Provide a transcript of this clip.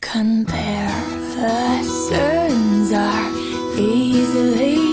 Compare Comparisons are easily